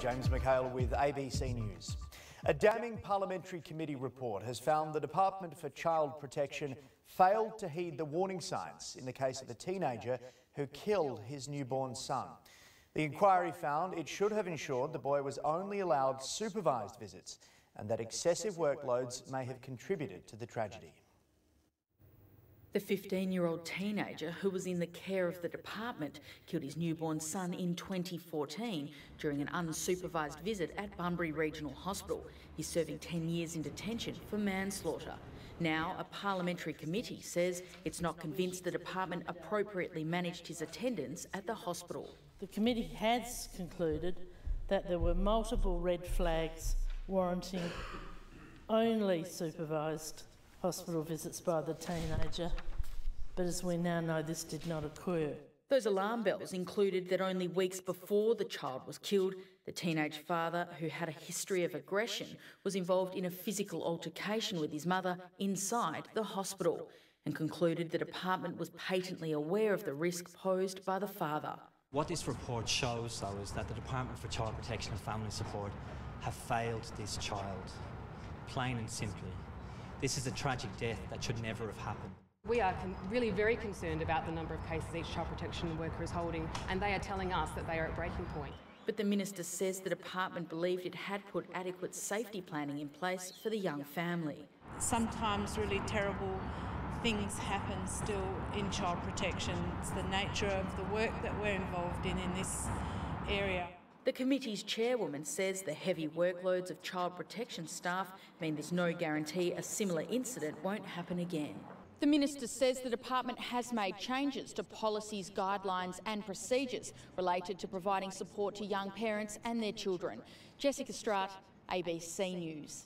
James McHale with ABC News. A damning parliamentary committee report has found the Department for Child Protection failed to heed the warning signs in the case of a teenager who killed his newborn son. The inquiry found it should have ensured the boy was only allowed supervised visits and that excessive workloads may have contributed to the tragedy. The 15 year old teenager who was in the care of the department killed his newborn son in 2014 during an unsupervised visit at Bunbury Regional Hospital. He's serving 10 years in detention for manslaughter. Now, a parliamentary committee says it's not convinced the department appropriately managed his attendance at the hospital. The committee has concluded that there were multiple red flags warranting only supervised hospital visits by the teenager, but as we now know, this did not occur. Those alarm bells included that only weeks before the child was killed, the teenage father, who had a history of aggression, was involved in a physical altercation with his mother inside the hospital and concluded the department was patently aware of the risk posed by the father. What this report shows, though, is that the Department for Child Protection and Family Support have failed this child, plain and simply. This is a tragic death that should never have happened. We are really very concerned about the number of cases each child protection worker is holding, and they are telling us that they are at breaking point. But the minister says the department believed it had put adequate safety planning in place for the young family. Sometimes really terrible things happen still in child protection. It's the nature of the work that we're involved in in this area. The committee's chairwoman says the heavy workloads of child protection staff mean there's no guarantee a similar incident won't happen again. The minister says the department has made changes to policies, guidelines and procedures related to providing support to young parents and their children. Jessica Strutt, ABC News.